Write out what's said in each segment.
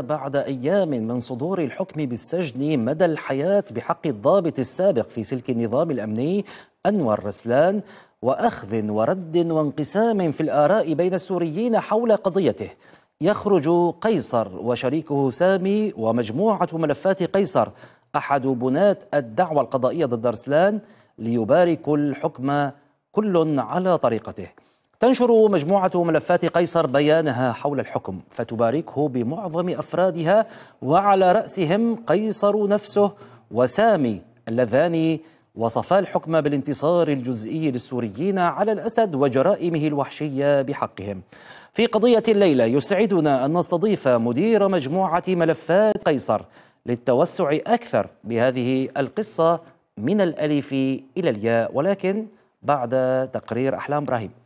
بعد أيام من صدور الحكم بالسجن مدى الحياة بحق الضابط السابق في سلك النظام الأمني أنور رسلان وأخذ ورد وانقسام في الآراء بين السوريين حول قضيته. يخرج قيصر وشريكه سامي ومجموعة ملفات قيصر أحد بنات الدعوة القضائية ضد رسلان ليباركوا الحكم كل على طريقته. تنشر مجموعة ملفات قيصر بيانها حول الحكم فتباركه بمعظم أفرادها وعلى رأسهم قيصر نفسه وسامي اللذان. وصفا الحكم بالانتصار الجزئي للسوريين على الأسد وجرائمه الوحشية بحقهم. في قضية الليلة يسعدنا أن نستضيف مدير مجموعة ملفات قيصر للتوسع أكثر بهذه القصة من الألف إلى الياء ولكن بعد تقرير أحلام إبراهيم.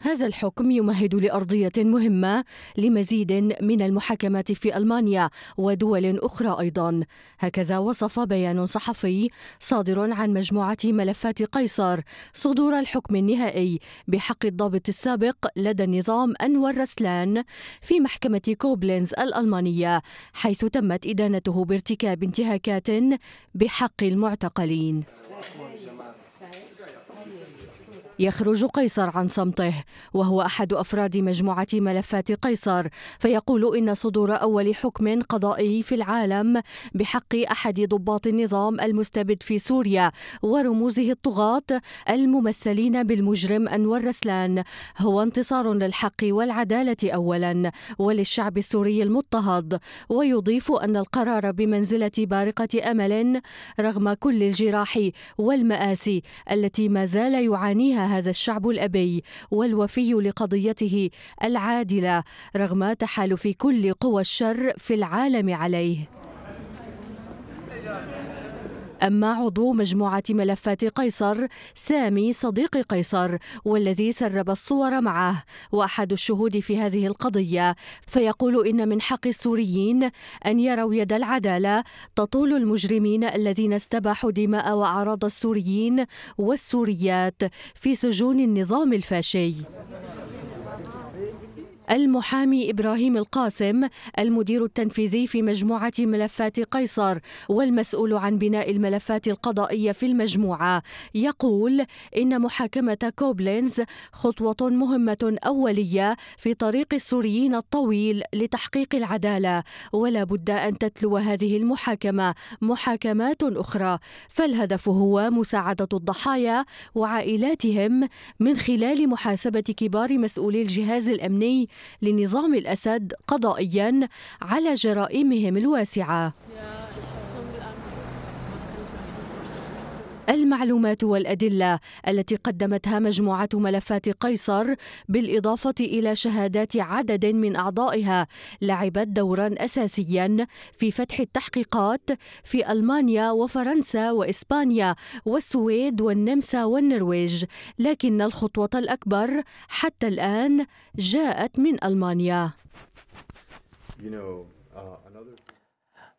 هذا الحكم يمهد لأرضية مهمة لمزيد من المحاكمات في ألمانيا ودول أخرى أيضا. هكذا وصف بيان صحفي صادر عن مجموعة ملفات قيصر صدور الحكم النهائي بحق الضابط السابق لدى النظام أنور رسلان في محكمة كوبلينز الألمانية حيث تمت إدانته بارتكاب انتهاكات بحق المعتقلين. يخرج قيصر عن صمته وهو أحد أفراد مجموعة ملفات قيصر. فيقول إن صدور أول حكم قضائي في العالم بحق أحد ضباط النظام المستبد في سوريا ورموزه الطغاة الممثلين بالمجرم أنور رسلان. هو انتصار للحق والعدالة أولا وللشعب السوري المضطهد. ويضيف أن القرار بمنزلة بارقة أمل رغم كل الجراح والمآسي التي ما زال يعانيها هذا الشعب الأبي والوفي لقضيته العادلة رغم تحالف كل قوى الشر في العالم عليه. أما عضو مجموعة ملفات قيصر سامي صديق قيصر والذي سرب الصور معه وأحد الشهود في هذه القضية. فيقول إن من حق السوريين أن يروا يد العدالة تطول المجرمين الذين استباحوا دماء وأعراض السوريين والسوريات في سجون النظام الفاشي. المحامي إبراهيم القاسم المدير التنفيذي في مجموعة ملفات قيصر والمسؤول عن بناء الملفات القضائية في المجموعة. يقول إن محاكمة كوبلينز خطوة مهمة أولية في طريق السوريين الطويل لتحقيق العدالة ولا بد أن تتلو هذه المحاكمة محاكمات أخرى. فالهدف هو مساعدة الضحايا وعائلاتهم من خلال محاسبة كبار مسؤولي الجهاز الأمني لنظام الأسد قضائيا على جرائمهم الواسعة. المعلومات والأدلة التي قدمتها مجموعة ملفات قيصر بالإضافة إلى شهادات عدد من أعضائها لعبت دورا أساسيا في فتح التحقيقات في ألمانيا وفرنسا وإسبانيا والسويد والنمسا والنرويج لكن الخطوة الأكبر حتى الآن جاءت من ألمانيا. Uh,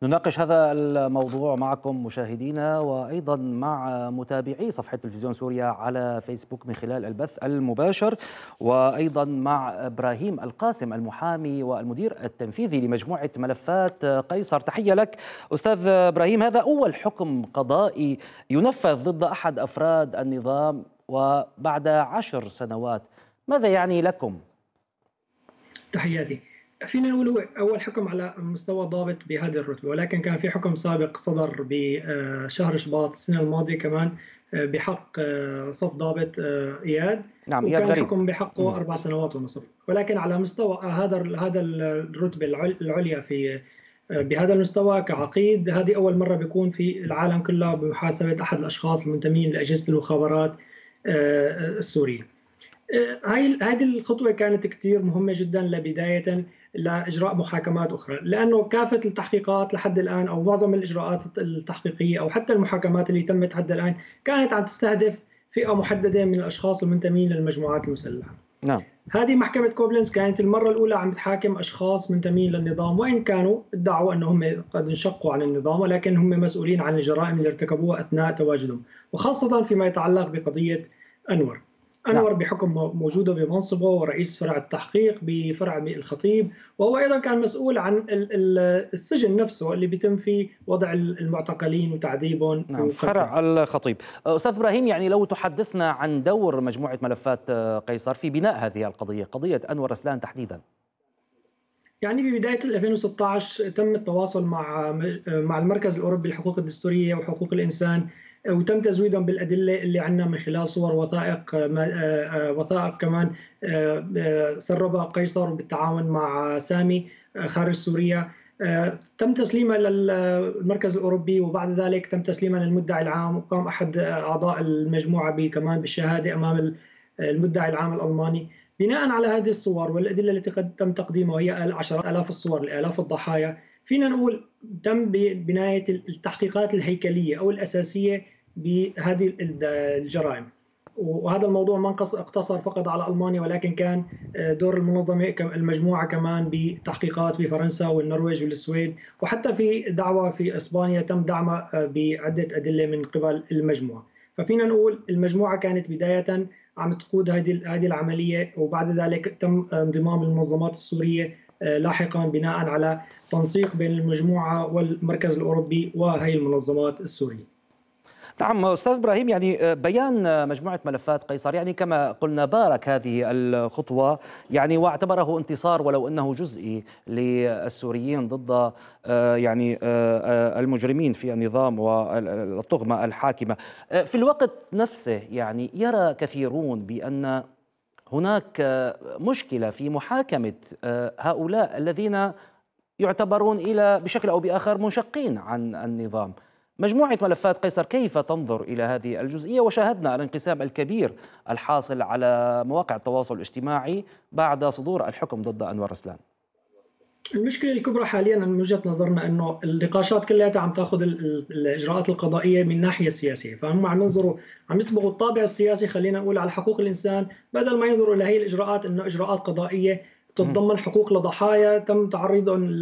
نناقش هذا الموضوع معكم مشاهدينا وأيضا مع متابعي صفحة تلفزيون سوريا على فيسبوك من خلال البث المباشر وأيضا مع إبراهيم القاسم المحامي والمدير التنفيذي لمجموعة ملفات قيصر. تحية لك. أستاذ إبراهيم هذا أول حكم قضائي ينفذ ضد أحد أفراد النظام وبعد عشر سنوات ماذا يعني لكم؟ تحياتي. فينا نقول أول حكم على مستوى ضابط بهذه الرتبة ولكن كان في حكم سابق صدر بشهر شباط السنة الماضية كمان آه، بحق آه، صف ضابط آه، إياد. نعم إياد غريب. حكم بحقه أربع سنوات ونصف. ولكن على مستوى هذا هذا الرتبة العليا في بهذا المستوى كعقيد هذه أول مرة بيكون في العالم كله بمحاسبة أحد الأشخاص المنتمين لأجهزة المخابرات السورية. هاي هذه الخطوة كانت كثير مهمة جدا لبداية لاجراء محاكمات أخرى لأنه كافة التحقيقات لحد الآن أو معظم الإجراءات التحقيقية أو حتى المحاكمات اللي تمت حتى الآن كانت عم تستهدف فئة محددة من الأشخاص المنتمين للمجموعات المسلحة. نعم. هذه محكمة كوبلنز كانت المرة الأولى عم تحاكم أشخاص منتمين للنظام وإن كانوا ادعوا أنهم قد انشقوا عن النظام ولكن هم مسؤولين عن الجرائم اللي ارتكبوها أثناء تواجدهم وخاصة فيما يتعلق بقضية أنور أنور نعم. بحكم موجودة بمنصبه ورئيس فرع التحقيق بفرع الخطيب وهو أيضا كان مسؤول عن السجن نفسه اللي بيتم فيه وضع المعتقلين وتعذيبهم نعم فرع الخطيب. أستاذ إبراهيم يعني لو تحدثنا عن دور مجموعة ملفات قيصر في بناء هذه القضية قضية أنور رسلان تحديدا. يعني ببداية 2016 تم التواصل مع مع المركز الأوروبي للحقوق الدستورية وحقوق الإنسان وتم تزويدهم بالأدلة اللي عندنا من خلال صور وثائق آه، آه، وثائق كمان آه، سربها قيصر بالتعاون مع سامي خارج سوريا. تم تسليمها للمركز الأوروبي وبعد ذلك تم تسليمها للمدعي العام وقام أحد أعضاء المجموعة كمان بالشهادة أمام المدعي العام الألماني. بناء على هذه الصور والأدلة التي تم تقديمها وهي عشرات آلاف الصور لآلاف الضحايا فينا نقول تم ببنايه التحقيقات الهيكلية أو الأساسية بهذه الجرائم. وهذا الموضوع ما اقتصر فقط على ألمانيا ولكن كان آه، دور المنظمة المجموعة كمان بتحقيقات في فرنسا والنرويج والسويد. وحتى في دعوة في إسبانيا تم دعمها آه، بعدة أدلة من قبل المجموعة. ففينا نقول المجموعة كانت بداية عم تقود هذه هذه العملية وبعد ذلك تم انضمام المنظمات السورية آه، لاحقا بناء على تنسيق بين المجموعة والمركز الأوروبي وهي المنظمات السورية. نعم أستاذ إبراهيم يعني آه، بيان آه، مجموعة ملفات قيصر يعني كما قلنا بارك هذه الخطوة يعني واعتبره انتصار ولو أنه جزئي للسوريين ضد يعني المجرمين في النظام والطغمة الحاكمة في الوقت نفسه يعني يرى كثيرون بأن هناك مشكلة في محاكمة آه، هؤلاء الذين يعتبرون إلى بشكل أو بآخر منشقين عن النظام. مجموعة ملفات قيصر كيف تنظر إلى هذه الجزئية وشاهدنا الانقسام الكبير الحاصل على مواقع التواصل الاجتماعي بعد صدور الحكم ضد أنور رسلان. المشكلة الكبرى حاليا من وجهة نظرنا إنه النقاشات كلها عم تأخذ الإجراءات القضائية من الناحيه السياسيه، فهم عم ينظروا عم يصبغوا الطابع السياسي خلينا نقول على حقوق الإنسان بدل ما ينظروا لهي الإجراءات إنه إجراءات قضائية تتضمن حقوق لضحايا تم تعريضهم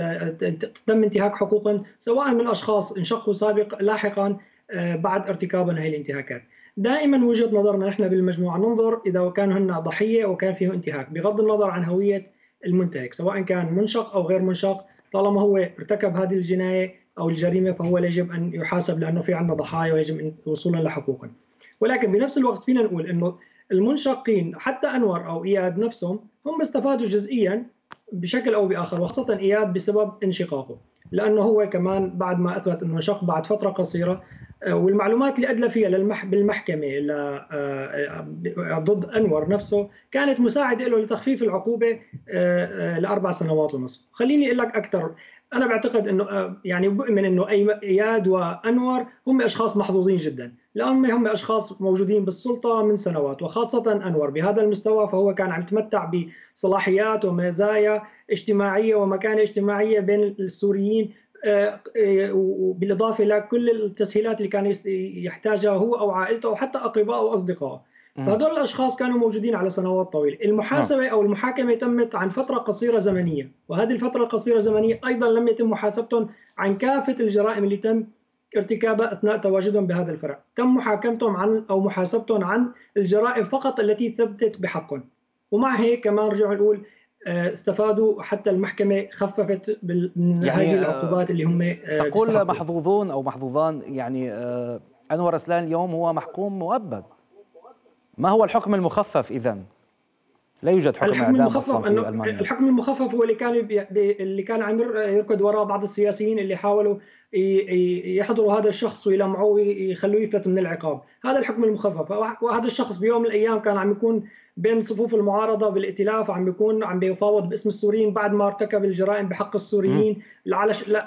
تم انتهاك حقوقهم سواء من اشخاص انشقوا سابق لاحقا آه، بعد ارتكابهم هي الانتهاكات. دائما وجهة نظرنا نحن بالمجموعة ننظر إذا كان هن ضحية وكان فيه انتهاك بغض النظر عن هوية المنتهك سواء كان منشق أو غير منشق طالما هو ارتكب هذه الجناية أو الجريمة فهو يجب أن يحاسب لأنه في عندنا ضحايا ويجب وصولا لحقوقهم. ولكن بنفس الوقت فينا نقول إنه المنشقين حتى أنور أو إياد نفسهم هم استفادوا جزئيا بشكل أو بآخر وخاصة إياد بسبب انشقاقه لأنه هو كمان بعد ما أثبت إنه شق بعد فترة قصيرة آه، والمعلومات اللي ادلى فيها للمح بالمحكمة آه، آه، ضد أنور نفسه كانت مساعدة له لتخفيف العقوبة لأربع سنوات ونصف. خليني أقول لك أكثر أنا بعتقد إنه يعني بؤمن إنه إياد وأنور هم أشخاص محظوظين جدا. لأن هم أشخاص موجودين بالسلطة من سنوات وخاصة أنور بهذا المستوى فهو كان عم يتمتع بصلاحيات ومزايا اجتماعية ومكانة اجتماعية بين السوريين آه، آه، بالاضافه لكل التسهيلات اللي كان يحتاجها هو أو عائلته أو حتى اقربائه واصدقائه فهذول الأشخاص كانوا موجودين على سنوات طويلة، المحاسبة نعم. أو المحاكمة تمت عن فترة قصيرة زمنية، وهذه الفترة القصيرة الزمنيه أيضا لم يتم محاسبتهم عن كافة الجرائم اللي تم ارتكابها أثناء تواجدهم بهذا الفرع، تم محاكمتهم عن أو محاسبتهم عن الجرائم فقط التي ثبتت بحقهم. ومع هيك كمان رجعوا نقول استفادوا حتى المحكمة خففت من يعني هذه العقوبات اللي هم آه، تقول محظوظون أو محظوظان يعني آه، أنور رسلان اليوم هو محكوم مؤبد. ما هو الحكم المخفف اذا؟ لا يوجد حكم الحكم إعدام المخفف في ألمانيا. الحكم المخفف هو اللي كان اللي كان عم يركض وراء بعض السياسيين اللي حاولوا يحضروا هذا الشخص ويلمعوه ويخلوه يفلت من العقاب. هذا الحكم المخفف. وهذا الشخص بيوم من الأيام كان عم يكون بين صفوف المعارضة بالائتلاف عم بيكون عم بيفاوض باسم السوريين بعد ما ارتكب الجرائم بحق السوريين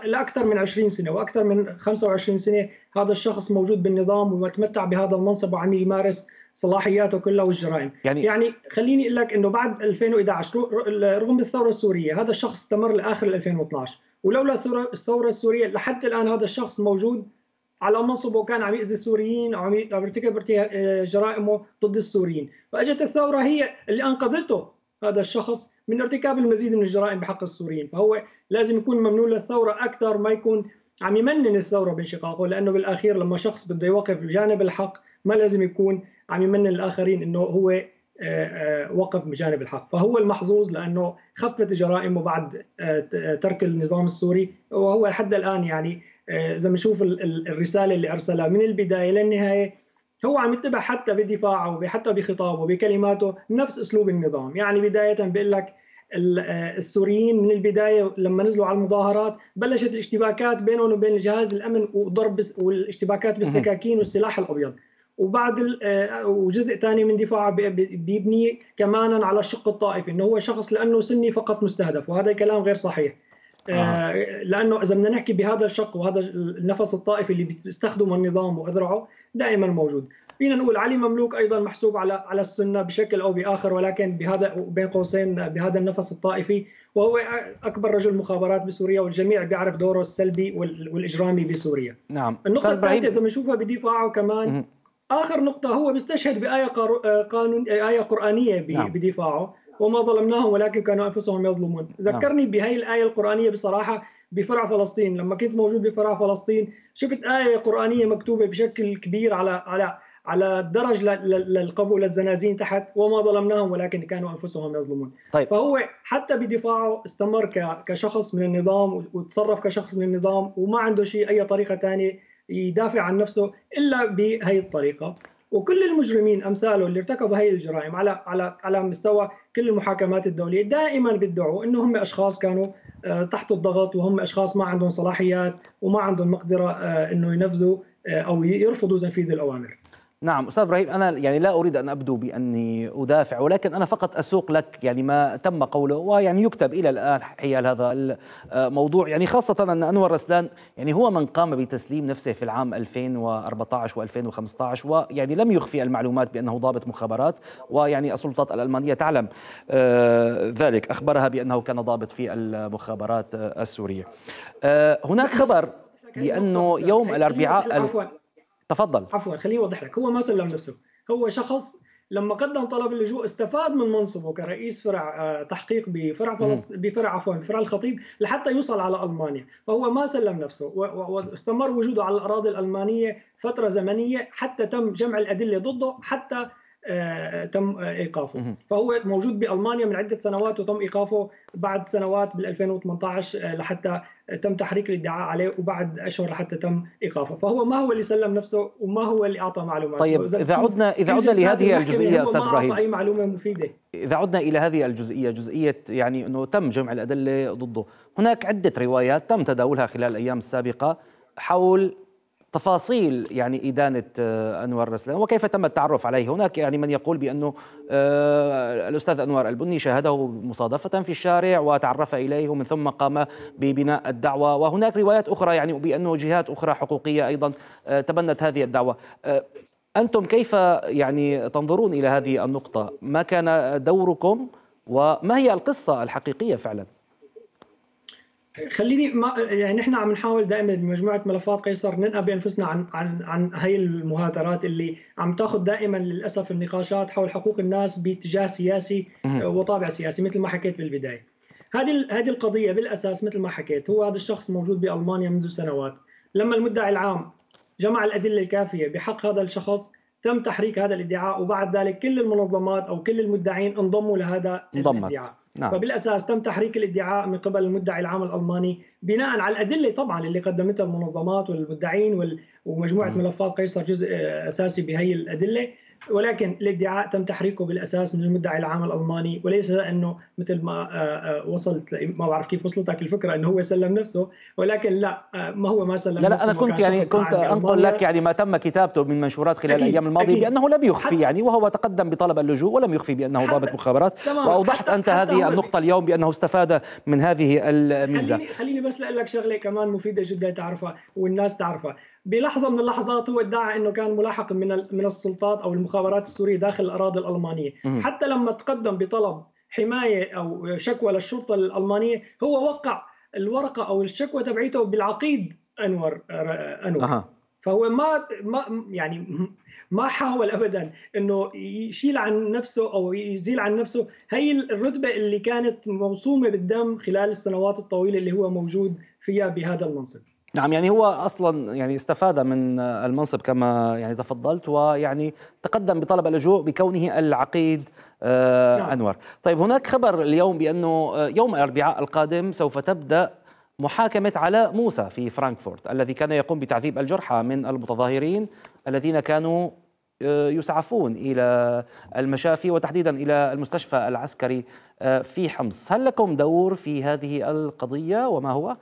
لأكثر من 20 سنة وأكثر من 25 سنة هذا الشخص موجود بالنظام ومتمتع بهذا المنصب وعم يمارس صلاحياته كلها والجرائم. يعني, يعني خليني أقول لك إنه بعد 2011 رغم الثورة السورية هذا الشخص استمر لآخر 2012 ولولا الثورة السورية لحد الآن هذا الشخص موجود على منصبه وكان عم يأذي السوريين أو عم يرتكب جرائمه ضد السوريين، فاجت الثورة هي اللي أنقذته هذا الشخص من ارتكاب المزيد من الجرائم بحق السوريين، فهو لازم يكون ممنون للثورة أكثر ما يكون عم يمنن الثورة بانشقاقه لأنه بالأخير لما شخص بده يوقف بجانب الحق ما لازم يكون عم يمنن الآخرين إنه هو وقف بجانب الحق. فهو المحظوظ لأنه خفت جرائمه بعد ترك النظام السوري وهو لحد الآن يعني اذا بنشوف الرسالة اللي أرسلها من البداية للنهايه هو عم يتبع حتى بدفاعه حتى بخطابه بكلماته نفس أسلوب النظام. يعني بداية بيقول لك السوريين من البداية لما نزلوا على المظاهرات بلشت الاشتباكات بينهم وبين جهاز الأمن وضرب والاشتباكات بالسكاكين والسلاح الأبيض. وبعد وجزء ثاني من دفاعه بيبني كمان على الشق الطائفي إنه هو شخص لأنه سني فقط مستهدف وهذا كلام غير صحيح. آه. لأنه إذا بدنا نحكي بهذا الشق وهذا النفس الطائفي اللي بيستخدمه النظام وأذرعه دائما موجود. فينا نقول علي مملوك أيضا محسوب على على السنة بشكل أو بآخر ولكن بهذا بين قوسين بهذا النفس الطائفي وهو أكبر رجل مخابرات بسوريا والجميع بيعرف دوره السلبي والإجرامي بسوريا. نعم. النقطة الثالثة إذا بنشوفها بدفاعه كمان آخر نقطة هو بيستشهد بآية قانون آية قرآنية نعم. بدفاعه. وما ظلمناهم ولكن كانوا أنفسهم يظلمون نعم. ذكرني بهي الآية القرآنية بصراحة بفرع فلسطين لما كنت موجود بفرع فلسطين شفت آية قرآنية مكتوبة بشكل كبير على على على الدرج للقبول الزنازين تحت وما ظلمناهم ولكن كانوا أنفسهم يظلمون طيب. فهو حتى بدفاعه استمر كشخص من النظام وتصرف كشخص من النظام وما عنده شيء أي طريقة ثانية يدافع عن نفسه إلا بهي الطريقة وكل المجرمين أمثاله اللي ارتكبوا هي الجرائم على على على مستوى كل المحاكمات الدولية دائما بيدعوا إنه هم أشخاص كانوا آه، تحت الضغط وهم أشخاص ما عندهم صلاحيات وما عندهم مقدرة آه، إنه ينفذوا آه، أو يرفضوا تنفيذ الأوامر. نعم أستاذ إبراهيم أنا يعني لا أريد أن أبدو بأني أدافع ولكن أنا فقط أسوق لك يعني ما تم قوله ويعني يكتب إلى الآن حيال هذا الموضوع. يعني خاصة أن أنور رسلان يعني هو من قام بتسليم نفسه في العام 2014 و2015 ويعني لم يخفي المعلومات بأنه ضابط مخابرات ويعني السلطات الألمانية تعلم آه، ذلك. أخبرها بأنه كان ضابط في المخابرات السورية. آه، هناك خبر بأنه يوم الأربعاء تفضل. عفوا خليني اوضح لك. هو ما سلم نفسه. هو شخص لما قدم طلب اللجوء استفاد من منصبه كرئيس فرع آه، تحقيق بفرع. بفرع عفوا فرع الخطيب لحتى يوصل على ألمانيا، فهو ما سلم نفسه واستمر وجوده على الأراضي الألمانية فترة زمنية حتى تم جمع الأدلة ضده حتى تم إيقافه. فهو موجود بألمانيا من عدة سنوات وتم إيقافه بعد سنوات بال 2018 آه، لحتى تم تحريك الادعاء عليه وبعد أشهر لحتى تم إيقافه. فهو ما هو اللي سلم نفسه وما هو اللي أعطى معلومات. طيب إذا عدنا إذا عدنا لهذه الجزئية أستاذ إبراهيم. أي معلومة مفيدة. إذا عدنا إلى هذه الجزئية جزئية يعني إنه تم جمع الأدلة ضده. هناك عدة روايات تم تداولها خلال الأيام السابقة حول تفاصيل يعني إدانة آه، أنور رسلان وكيف تم التعرف عليه؟ هناك يعني من يقول بأنه آه، الأستاذ أنور البني شاهده مصادفة في الشارع وتعرف إليه ومن ثم قام ببناء الدعوة. وهناك روايات أخرى يعني بأنه جهات أخرى حقوقية أيضا آه، تبنت هذه الدعوة. أنتم كيف يعني تنظرون إلى هذه النقطة؟ ما كان دوركم؟ وما هي القصة الحقيقية فعلاً؟ خليني ما يعني نحن عم نحاول دائما بمجموعة ملفات قيصر ننقى بأنفسنا عن عن عن هي المهاترات اللي عم تاخذ دائما للأسف النقاشات حول حقوق الناس باتجاه سياسي وطابع سياسي مثل ما حكيت بالبداية. هذه هذه القضية بالأساس مثل ما حكيت هو هذا الشخص موجود بألمانيا منذ سنوات. لما المدعي العام جمع الأدلة الكافية بحق هذا الشخص تم تحريك هذا الادعاء وبعد ذلك كل المنظمات أو كل المدعين انضموا لهذا الادعاء. نعم. فبالأساس تم تحريك الادعاء من قبل المدعي العام الألماني بناء على الأدلة طبعا اللي قدمتها المنظمات والمدعين ومجموعة ملفات قيصر جزء أساسي بهي الأدلة ولكن الادعاء تم تحريكه بالأساس من المدعي العام الألماني وليس إنه مثل ما آه، آه، وصلت ما بعرف كيف وصلتك الفكرة إنه هو سلم نفسه ولكن لا آه، ما هو ما سلم لا لا أنا كنت يعني كنت أنقل لك يعني ما تم كتابته من منشورات خلال الأيام الماضية بأنه لم يخفي يعني وهو تقدم بطلب اللجوء ولم يخفي بأنه ضابط مخابرات وأوضحت أنت حتى هذه النقطة اليوم بأنه استفاد من هذه الميزة. خليني, خليني بس لك شغلة كمان مفيدة جدا تعرفها والناس تعرفها. بلحظة من اللحظات هو ادعى إنه كان ملاحق من من السلطات أو المخابرات السورية داخل الأراضي الألمانية، حتى لما تقدم بطلب حماية أو شكوى للشرطة الألمانية هو وقع الورقة أو الشكوى تبعيته بالعقيد أنور أنور. أه. فهو ما ما يعني ما حاول ابدا إنه يشيل عن نفسه أو يزيل عن نفسه هي الرتبة اللي كانت موصومه بالدم خلال السنوات الطويلة اللي هو موجود فيها بهذا المنصب. نعم يعني هو أصلا يعني استفاد من المنصب كما يعني تفضلت ويعني تقدم بطلب اللجوء بكونه العقيد آه نعم. أنور. طيب هناك خبر اليوم بأنه يوم الأربعاء القادم سوف تبدأ محاكمة علاء موسى في فرانكفورت الذي كان يقوم بتعذيب الجرحى من المتظاهرين الذين كانوا آه، يسعفون إلى المشافي وتحديدا إلى المستشفى العسكري آه، في حمص، هل لكم دور في هذه القضية وما هو؟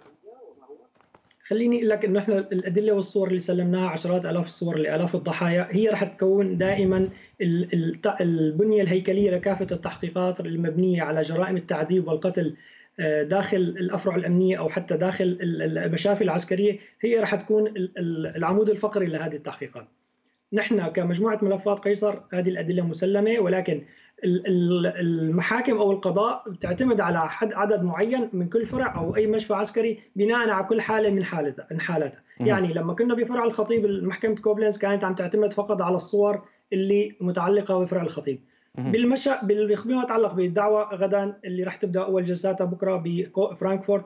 خليني أقول لك إنه إحنا الأدلة والصور اللي سلمناها عشرات آلاف الصور لالاف الضحايا هي رح تكون دائما البنية الهيكلية لكافة التحقيقات المبنية على جرائم التعذيب والقتل آه، داخل الأفرع الأمنية أو حتى داخل المشافي العسكرية هي رح تكون العمود الفقري لهذه التحقيقات. نحن كمجموعة ملفات قيصر هذه الأدلة مسلمة ولكن المحاكم أو القضاء تعتمد على حد عدد معين من كل فرع أو أي مشفى عسكري بناء على كل حالة من حالتها من حالتها يعني لما كنا بفرع الخطيب محكمة كوبلنز كانت عم تعتمد فقط على الصور اللي متعلقة بفرع الخطيب. بالمشى بما يتعلق بالدعوة غدا اللي راح تبدأ أول جلساتها بكرة بفرانكفورت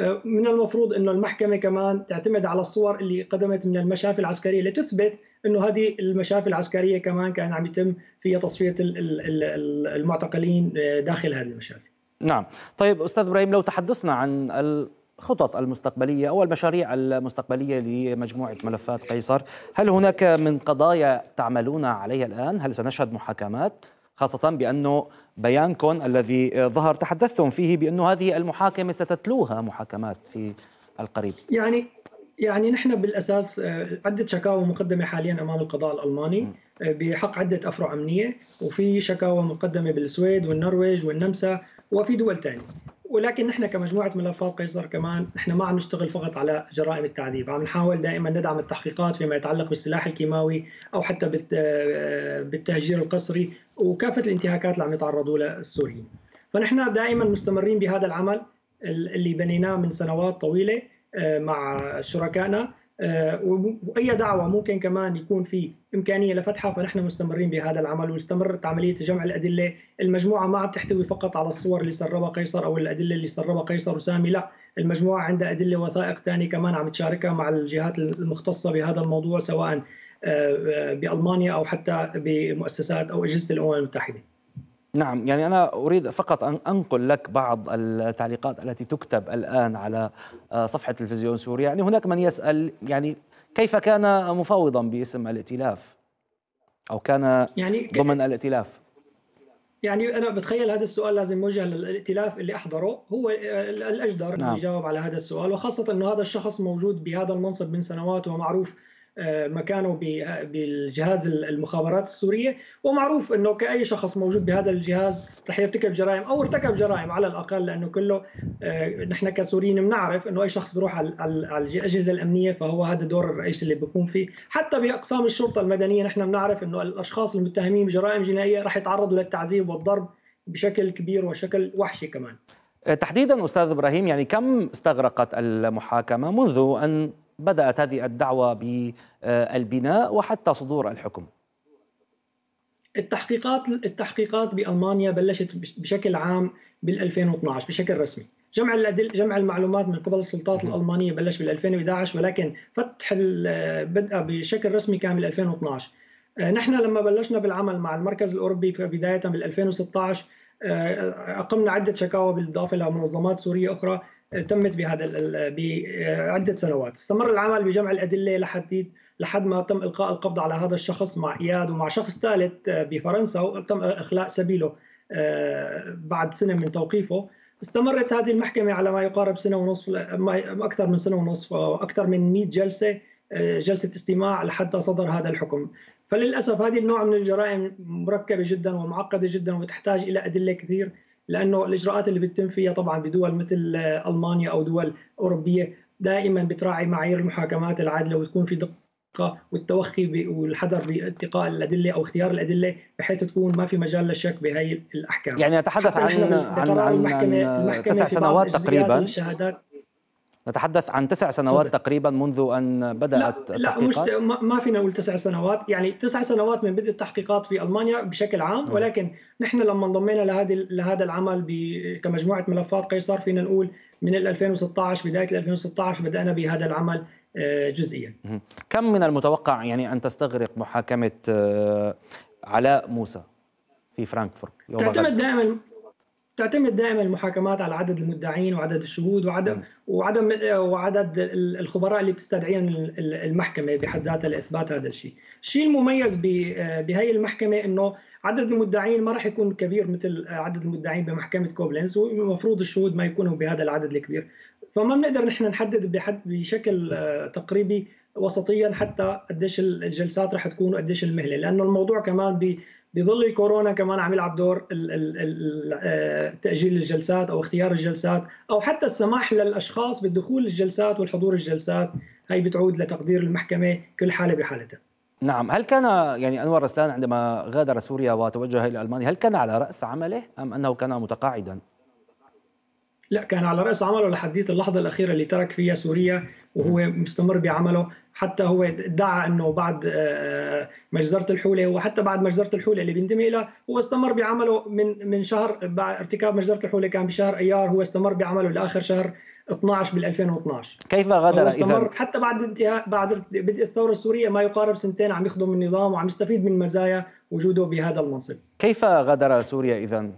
آه، من المفروض إنه المحكمة كمان تعتمد على الصور اللي قدمت من المشافي العسكرية لتثبت إنه هذه المشافي العسكرية كمان كان عم يتم فيها تصفية المعتقلين آه، داخل هذه المشافي. نعم، طيب أستاذ إبراهيم لو تحدثنا عن الخطط المستقبلية أو المشاريع المستقبلية لمجموعة ملفات قيصر، هل هناك من قضايا تعملون عليها الآن؟ هل سنشهد محاكمات؟ خاصة بأنه بيانكم الذي ظهر تحدثتم فيه بأنه هذه المحاكمة ستتلوها محاكمات في القريب يعني يعني نحن بالأساس آه، عدة شكاوى مقدمة حاليا أمام القضاء الألماني آه، بحق عدة أفرع أمنية وفي شكاوى مقدمة بالسويد والنرويج والنمسا وفي دول ثانية ولكن نحن كمجموعة ملفات قيصر كمان نحن ما عم نشتغل فقط على جرائم التعذيب عم نحاول دائما ندعم التحقيقات فيما يتعلق بالسلاح الكيماوي أو حتى آه، بالتهجير القسري وكافة الانتهاكات اللي عم يتعرضوا لها السوريين. فنحن دائما مستمرين بهذا العمل اللي بنيناه من سنوات طويلة. مع شركائنا. آه، وأي دعوة ممكن كمان يكون في إمكانية لفتحها فنحن مستمرين بهذا العمل. واستمرت عمليه جمع الأدلة، المجموعة ما عم تحتوي فقط على الصور اللي سربها قيصر أو الأدلة اللي سربها قيصر وسامي، لا، المجموعة عندها أدلة وثائق ثانية كمان عم تشاركها مع الجهات المختصة بهذا الموضوع سواء آه، بألمانيا أو حتى بمؤسسات أو أجهزة الأمم المتحدة. نعم يعني أنا أريد فقط أن أنقل لك بعض التعليقات التي تكتب الآن على آه، صفحة تلفزيون سوريا. يعني هناك من يسأل يعني كيف كان مفاوضا باسم الائتلاف؟ أو كان يعني ضمن الائتلاف؟ يعني أنا بتخيل هذا السؤال لازم موجه للائتلاف اللي أحضره هو الأجدر نعم. يجاوب على هذا السؤال. وخاصة إنه هذا الشخص موجود بهذا المنصب من سنوات ومعروف مكانه بالجهاز المخابرات السورية. ومعروف إنه كأي شخص موجود بهذا الجهاز رح يرتكب جرائم أو ارتكب جرائم على الأقل لأنه كله آه، نحن كسوريين بنعرف إنه أي شخص بيروح على الأجهزة الأمنية فهو هذا دور الرئيس اللي بيكون فيه. حتى بأقسام الشرطة المدنية نحن بنعرف إنه الأشخاص المتهمين بجرائم جنائية رح يتعرضوا للتعذيب والضرب بشكل كبير وشكل وحشي كمان. آه، تحديدا أستاذ إبراهيم يعني كم استغرقت المحاكمة منذ أن بدأت هذه الدعوة بالبناء وحتى صدور الحكم. التحقيقات التحقيقات بألمانيا بلشت بشكل عام بال 2012 بشكل رسمي. جمع الأدل جمع المعلومات من قبل السلطات الألمانية بلش بال 2011 ولكن فتح بدأ بشكل رسمي كان بال 2012 آه، نحن لما بلشنا بالعمل مع المركز الأوروبي بداية بال 2016 آه، أقمنا عدة شكاوى بالإضافة لمنظمات سورية أخرى تمت بهذا بعدة سنوات. استمر العمل بجمع الأدلة لحد لحد ما تم إلقاء القبض على هذا الشخص مع إياد ومع شخص ثالث بفرنسا وتم إخلاء سبيله آه، بعد سنة من توقيفه. استمرت هذه المحكمة على ما يقارب سنة ونصف أكثر من سنة ونصف وأكثر من 100 جلسة آه، جلسة استماع لحتى صدر هذا الحكم. فللأسف هذه النوع من الجرائم مركبة جدا ومعقدة جدا وتحتاج إلى أدلة كثير. لأنه الإجراءات اللي بتتم فيها طبعا بدول مثل ألمانيا أو دول أوروبية دائما بتراعي معايير المحاكمات العادلة وتكون في دقة والتوخي والحذر باتقاء الأدلة أو اختيار الأدلة بحيث تكون ما في مجال للشك بهي الأحكام. يعني أتحدث عن عن عن, عن تسع سنوات تقريبا. الشهادات نتحدث عن تسع سنوات تقريبا منذ أن بدأت لا, لا مش ما فينا نقول تسع سنوات. يعني تسع سنوات من بدء التحقيقات في ألمانيا بشكل عام ولكن نحن لما انضمينا لهذه لهذا العمل كمجموعة ملفات قيصر فينا نقول من 2016 بداية 2016 بدأنا بهذا العمل آه، جزئيا. كم من المتوقع يعني أن تستغرق محاكمة آه، علاء موسى في فرانكفورت يوم تعتمد دائما تعتمد دائما المحاكمات على عدد المدعين وعدد الشهود وعدم وعدم وعدد الخبراء اللي بتستدعيهم المحكمة بحد ذاتها لإثبات هذا الشيء. الشيء المميز بهي المحكمة إنه عدد المدعين ما راح يكون كبير مثل عدد المدعين بمحكمة كوبلنز والمفروض الشهود ما يكونوا بهذا العدد الكبير. فما بنقدر نحن نحدد بحد بشكل آه، تقريبي وسطيا حتى قديش الجلسات رح تكون وقديش المهلة لأنه الموضوع كمان بظل الكورونا كمان عم يلعب دور آه، تأجيل الجلسات أو اختيار الجلسات أو حتى السماح للأشخاص بالدخول للجلسات والحضور الجلسات. هي بتعود لتقدير المحكمة كل حالة بحالتها. نعم. هل كان يعني أنور رسلان عندما غادر سوريا وتوجه إلى ألمانيا هل كان على رأس عمله أم أنه كان متقاعدا؟ لا كان على رأس عمله لحديت اللحظة الأخيرة اللي ترك فيها سوريا وهو مستمر بعمله. حتى هو ادعى إنه بعد آه، مجزرة الحولة وحتى بعد مجزرة الحولة اللي بينتمي لها هو استمر بعمله من من شهر بعد ارتكاب مجزرة الحولة كان بشهر أيار هو استمر بعمله لآخر شهر 12 بال 2012 كيف غادر اذا حتى بعد انتهاء بعد بدء الثورة السورية ما يقارب سنتين عم يخدم النظام وعم يستفيد من مزايا وجوده بهذا المنصب. كيف غادر سوريا اذا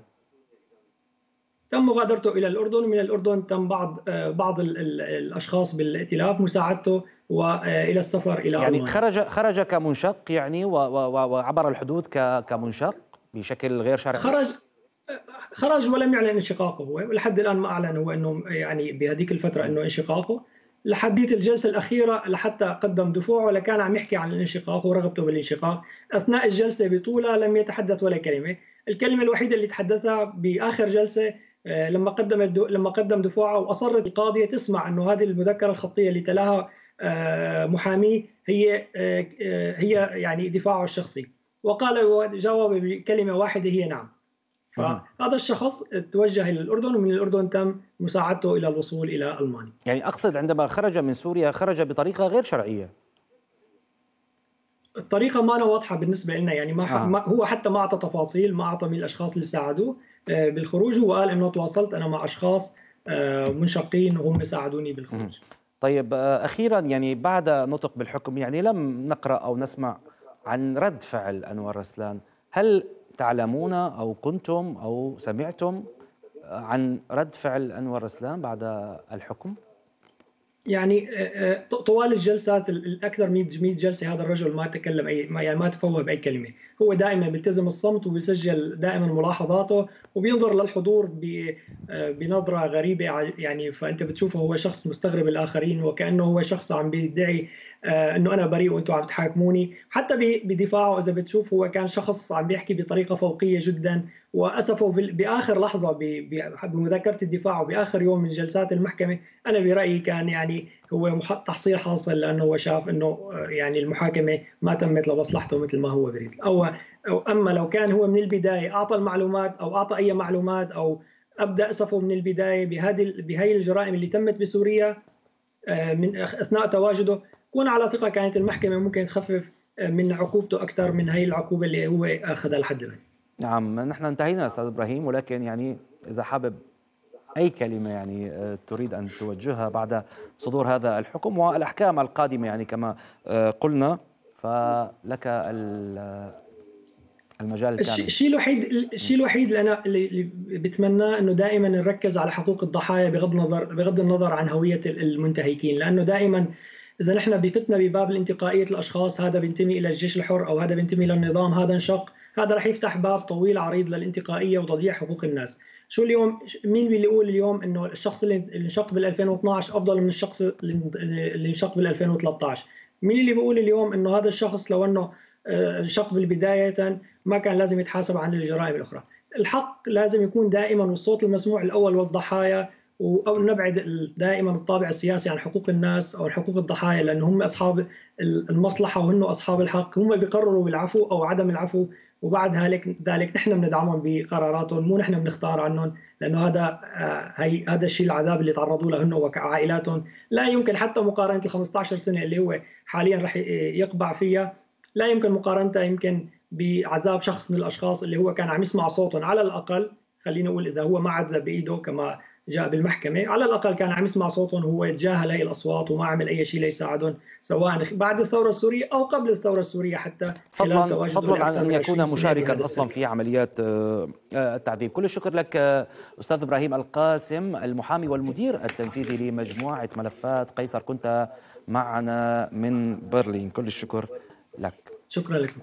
تم مغادرته إلى الأردن من الأردن تم بعض آه، بعض الأشخاص بالائتلاف مساعدته وإلى السفر إلى يعني ألمانيا. خرج خرج كمنشق يعني وعبر الحدود كمنشق بشكل غير شرعي. خرج خرج ولم يعلن انشقاقه هو ولحد الآن ما اعلن هو إنه يعني بهذيك الفترة إنه انشقاقه. لحديت الجلسة الأخيرة لحتى قدم دفوعه لكان عم يحكي عن الانشقاق ورغبته بالانشقاق. أثناء الجلسة بطولها لم يتحدث ولا كلمة. الكلمة الوحيدة اللي تحدثها بآخر جلسة آه، لما قدم لما قدم دفوعه وأصرت القاضية تسمع إنه هذه المذكرة الخطية اللي تلاها محاميه هي آه، هي يعني دفاعه الشخصي. وقال جاوب بكلمة واحدة هي نعم. فهذا الشخص توجه إلى الأردن ومن الأردن تم مساعدته إلى الوصول إلى ألمانيا. يعني أقصد عندما خرج من سوريا خرج بطريقة غير شرعية. الطريقة ما واضحة بالنسبة لنا يعني ما, آه. ما هو حتى ما أعطى تفاصيل ما أعطى مين الأشخاص اللي ساعدوه آه، بالخروج. وقال إنه تواصلت أنا مع أشخاص آه، منشقين وهم ساعدوني بالخروج. طيب آه، أخيرا يعني بعد نطق بالحكم يعني لم نقرأ أو نسمع عن رد فعل أنور رسلان هل تعلمون أو كنتم أو سمعتم عن رد فعل أنور رسلان بعد الحكم؟ يعني آه، آه، طوال الجلسات الأكثر 100 جلسة هذا الرجل ما تكلم اي ما يعني ما تفوه بأي كلمة، هو دائما بيلتزم الصمت وبيسجل دائما ملاحظاته وبينظر للحضور آه، بنظرة غريبة يعني فأنت بتشوفه هو شخص مستغرب الآخرين وكأنه هو شخص عم بيدعي إنه أنا بريء وأنتم عم تحاكموني، حتى بدفاعه إذا بتشوف هو كان شخص عم بيحكي بطريقة فوقية جدا وأسفه بآخر لحظة بمذكره الدفاع وبآخر يوم من جلسات المحكمة أنا برأيي كان يعني هو تحصيل حاصل لأنه هو شاف إنه يعني المحاكمة ما تمت لمصلحته مثل ما هو بريد أو أو أما لو كان هو من البداية أعطى المعلومات أو أعطى أي معلومات أو أبدأ أسفه من البداية بهذه بهي الجرائم اللي تمت بسوريا آه، من أثناء تواجده كون على ثقة كانت المحكمة ممكن تخفف آه، من عقوبته أكثر من هي العقوبة اللي هو أخذها لحد الآن. نعم نحن انتهينا أستاذ إبراهيم ولكن يعني إذا حابب أي كلمة يعني آه، تريد أن توجهها بعد صدور هذا الحكم والأحكام القادمة يعني كما آه، قلنا. فلك المجال الكامل. الشيء الوحيد الشيء الوحيد اللي أنا اللي بتمناه إنه دائما نركز على حقوق الضحايا بغض النظر بغض النظر عن هوية المنتهكين. لأنه دائما إذا نحن بفتنا بباب الانتقائية الأشخاص هذا بينتمي إلى الجيش الحر أو هذا بينتمي للنظام هذا انشق هذا راح يفتح باب طويل عريض للانتقائية وتضييع حقوق الناس. شو اليوم؟ مين اللي يقول اليوم إنه الشخص اللي انشق بال 2012 أفضل من الشخص اللي انشق بال 2013 مين اللي بيقول اليوم إنه هذا الشخص لو إنه آه، انشق بالبداية ما كان لازم يتحاسب عن الجرائم الأخرى؟ الحق لازم يكون دائما والصوت المسموع الأول والضحايا أو نبعد دائما الطابع السياسي عن حقوق الناس أو حقوق الضحايا لأن هم أصحاب المصلحة وهم أصحاب الحق هم بيقرروا بالعفو أو عدم العفو وبعد ذلك ذلك نحن بندعمهم بقراراتهم مو نحن بنختار عنهم لأنه هذا آه، هي هذا الشيء العذاب اللي تعرضوا له هن وعائلاتهم لا يمكن حتى مقارنة ال 15 سنة اللي هو حاليا رح يقبع فيها لا يمكن مقارنتها يمكن بعذاب شخص من الأشخاص اللي هو كان عم يسمع صوتهم على الأقل خلينا نقول إذا هو ما عذب بإيده كما جاء بالمحكمة. على الأقل كان عم يسمع صوتهم وهو يتجاهل هي الأصوات وما عمل أي شيء ليساعدهم سواء بعد الثورة السورية أو قبل الثورة السورية حتى فضلا فضلا عن أن يكون مشاركا أصلا في عمليات آه، التعذيب. كل الشكر لك آه، أستاذ إبراهيم القاسم المحامي والمدير التنفيذي لمجموعة ملفات قيصر. كنت معنا من برلين. كل الشكر لك. شكرا لكم.